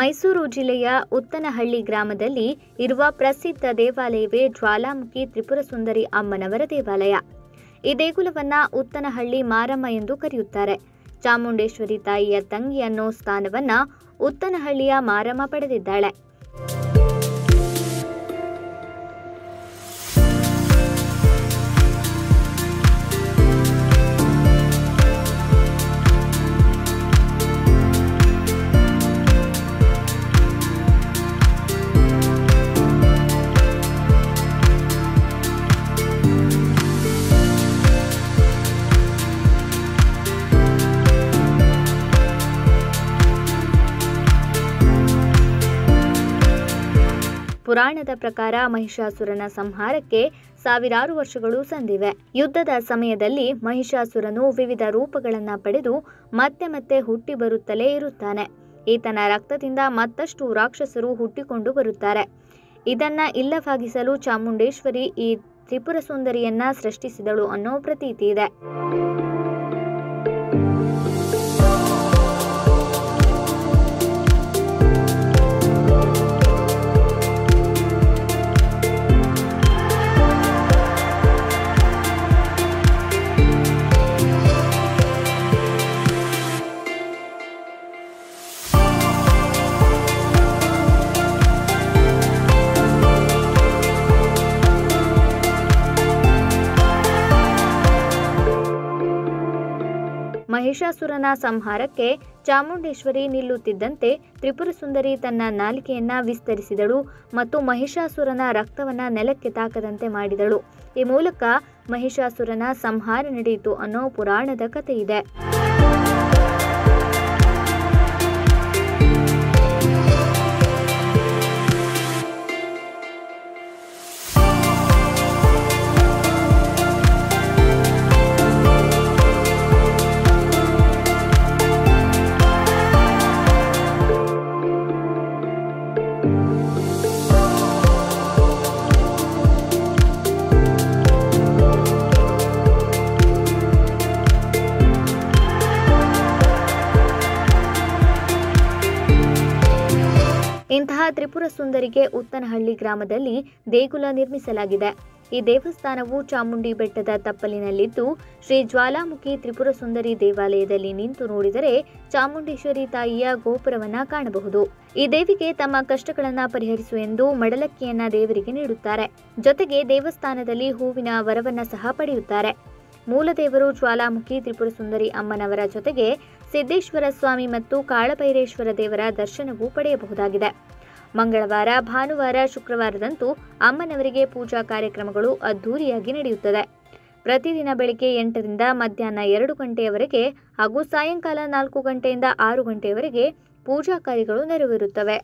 ಮೈಸೂರು ಜಿಲ್ಲೆಯ ಉತ್ತನಹಳ್ಳಿ ಗ್ರಾಮದಲ್ಲಿ ಇರುವ ಪ್ರಸಿದ್ಧ ದೇವಾಲಯವೇ ಜ್ವಾಲಾಮುಖಿ ತ್ರಿಪುರ ಸುಂದರಿ ಅಮ್ಮನವರ ದೇವಾಲಯ. ಈ ದೇಗುಲವನ್ನ ಉತ್ತನಹಳ್ಳಿ ಮಾರಮ್ಮ ಎಂದು ಕರೆಯುತ್ತಾರೆ. ಚಾಮುಂಡೇಶ್ವರಿ ತಾಯಿಯ ತಂಗಿ ಅನ್ನೋ ಸ್ಥಾನವನ್ನ ಉತ್ತನಹಳ್ಳಿಯ ಮಾರಮ್ಮ ಪಡೆದಿದ್ದಾಳೆ. ಪುರಾಣದ ಪ್ರಕಾರ ಮಹಿಷಾಸುರನ ಸಂಹಾರಕ್ಕೆ ಸಾವಿರಾರು ವರ್ಷಗಳು ಸಂದಿವೆ. ಯುದ್ಧದ ಸಮಯದಲ್ಲಿ ಮಹಿಷಾಸುರನು ವಿವಿಧ ರೂಪಗಳನ್ನು ಪಡೆದು ಮತ್ತೆ ಮತ್ತೆ ಹುಟ್ಟಿ ಬರುತ್ತಲೇ ಇರುತ್ತಾನೆ. ಈತನ ರಕ್ತದಿಂದ ಮತ್ತಷ್ಟು ರಾಕ್ಷಸರು ಹುಟ್ಟಿಕೊಂಡು ಬರುತ್ತಾರೆ. ಇದನ್ನ ಇಲ್ಲವಾಗಿಸಲು ಚಾಮುಂಡೇಶ್ವರಿ ಈ ತ್ರಿಪುರ ಸುಂದರಿಯನ್ನ ಸೃಷ್ಟಿಸಿದಳು ಅನ್ನೋ ಪ್ರತೀತಿ ಇದೆ. ಮಹಿಷಾಸುರನ ಸಂಹಾರಕ್ಕೆ ಚಾಮುಂಡೇಶ್ವರಿ ನಿಲ್ಲುತ್ತಿದ್ದಂತೆ ತ್ರಿಪುರ ಸುಂದರಿ ತನ್ನ ನಾಲಿಕೆಯನ್ನ ವಿಸ್ತರಿಸಿದಳು ಮತ್ತು ಮಹಿಷಾಸುರನ ರಕ್ತವನ್ನ ನೆಲಕ್ಕೆ ತಾಕದಂತೆ ಮಾಡಿದಳು. ಈ ಮೂಲಕ ಮಹಿಷಾಸುರನ ಸಂಹಾರ ನಡೆಯಿತು ಅನ್ನೋ ಪುರಾಣದ ಕಥೆ ಇಂತಹ ತ್ರಿಪುರ ಸುಂದರಿಗೆ ಉತ್ತನಹಳ್ಳಿ ಗ್ರಾಮದಲ್ಲಿ ದೇಗುಲ ನಿರ್ಮಿಸಲಾಗಿದೆ. ಈ ದೇವಸ್ಥಾನವು ಚಾಮುಂಡಿ ಬೆಟ್ಟದ ತಪ್ಪಲಿನಲ್ಲಿದ್ದು, ಶ್ರೀ ಜ್ವಾಲಾಮುಖಿ ತ್ರಿಪುರ ಸುಂದರಿ ದೇವಾಲಯದಲ್ಲಿ ನಿಂತು ನೋಡಿದರೆ ಚಾಮುಂಡೇಶ್ವರಿ ತಾಯಿಯ ಗೋಪುರವನ್ನ ಕಾಣಬಹುದು. ಈ ದೇವಿಗೆ ತಮ್ಮ ಕಷ್ಟಗಳನ್ನ ಪರಿಹರಿಸು ಎಂದು ಮಡಲಕ್ಕಿಯನ್ನ ದೇವರಿಗೆ ನೀಡುತ್ತಾರೆ. ಜೊತೆಗೆ ದೇವಸ್ಥಾನದಲ್ಲಿ ಹೂವಿನ ವರವನ್ನ ಸಹ ಪಡೆಯುತ್ತಾರೆ. ಮೂಲದೇವರು ಜ್ವಾಲಾಮುಖಿ ತ್ರಿಪುರ ಸುಂದರಿ ಅಮ್ಮನವರ ಜೊತೆಗೆ ಸಿದ್ದೇಶ್ವರ ಸ್ವಾಮಿ ಮತ್ತು ಕಾಳಭೈರೇಶ್ವರ ದೇವರ ದರ್ಶನವೂ ಪಡೆಯಬಹುದಾಗಿದೆ. ಮಂಗಳವಾರ, ಭಾನುವಾರ ಶುಕ್ರವಾರದಂತೂ ಅಮ್ಮನವರಿಗೆ ಪೂಜಾ ಕಾರ್ಯಕ್ರಮಗಳು ಅದ್ಧೂರಿಯಾಗಿ ನಡೆಯುತ್ತದೆ. ಪ್ರತಿದಿನ ಬೆಳಿಗ್ಗೆ ಎಂಟರಿಂದ ಮಧ್ಯಾಹ್ನ ಎರಡು ಗಂಟೆಯವರೆಗೆ ಹಾಗೂ ಸಾಯಂಕಾಲ ನಾಲ್ಕು ಗಂಟೆಯಿಂದ ಆರು ಗಂಟೆಯವರೆಗೆ ಪೂಜಾ ಕಾರ್ಯಗಳು ನೆರವೇರುತ್ತವೆ.